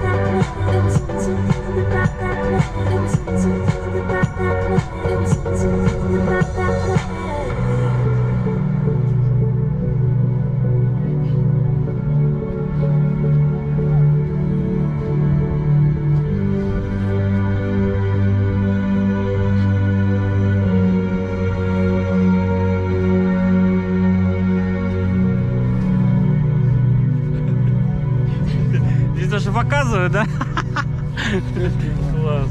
Música Здесь даже показывают, да? Класс.